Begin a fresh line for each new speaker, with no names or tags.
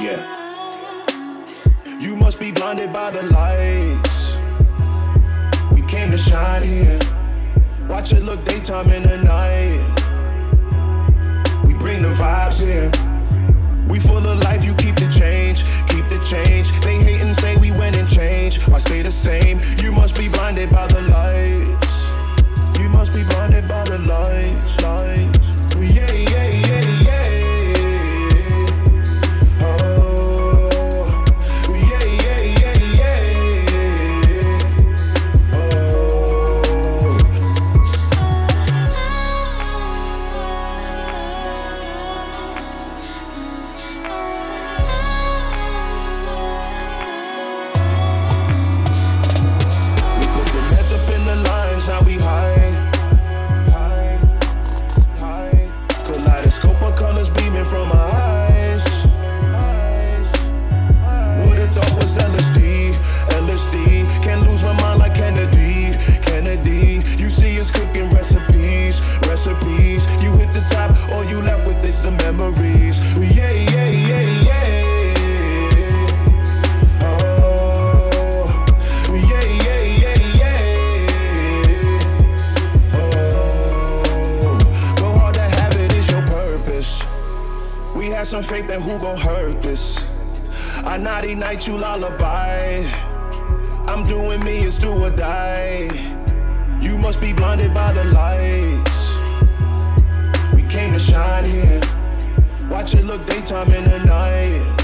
Yeah. You must be blinded by the lights. We came to shine here. Watch it look daytime in the night. some faith, then who gon' hurt this? I naughty night, you lullaby. I'm doing me, it's do or die. You must be blinded by the lights. We came to shine here. Watch it look daytime in the night.